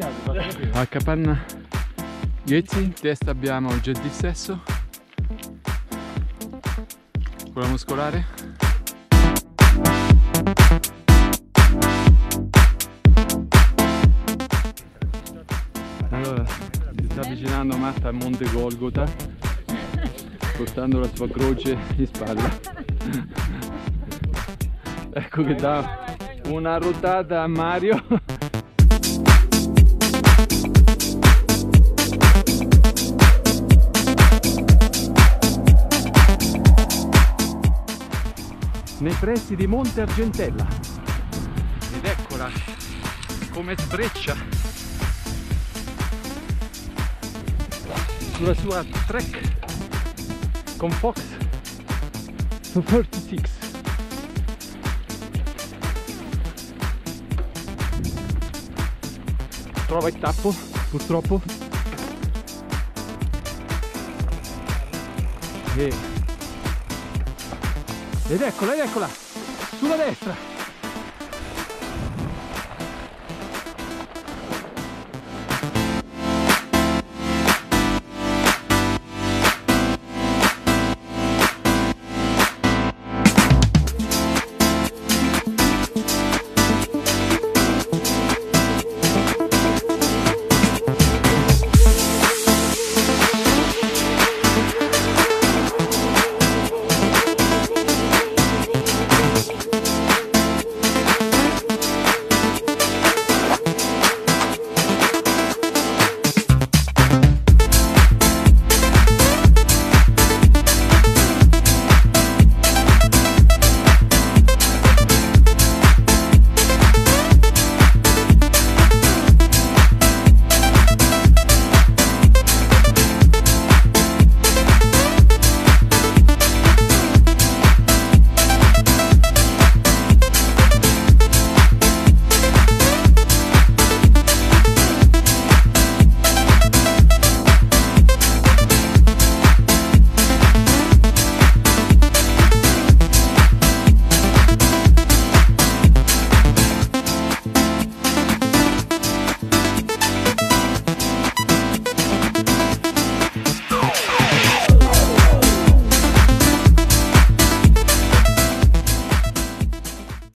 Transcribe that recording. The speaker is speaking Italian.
a Capanna Ghezzi, in testa abbiamo il jet di sesso, quella muscolare. Allora, si sta avvicinando Marta al Monte Golgota, portando la sua croce in spalla. ecco che dà una ruotata a Mario. Nei pressi di Monte Argentella. Ed eccola come sbreccia sulla sua trek con Fox 36 trova il tappo purtroppo. E ed eccola, ed eccola, sulla destra.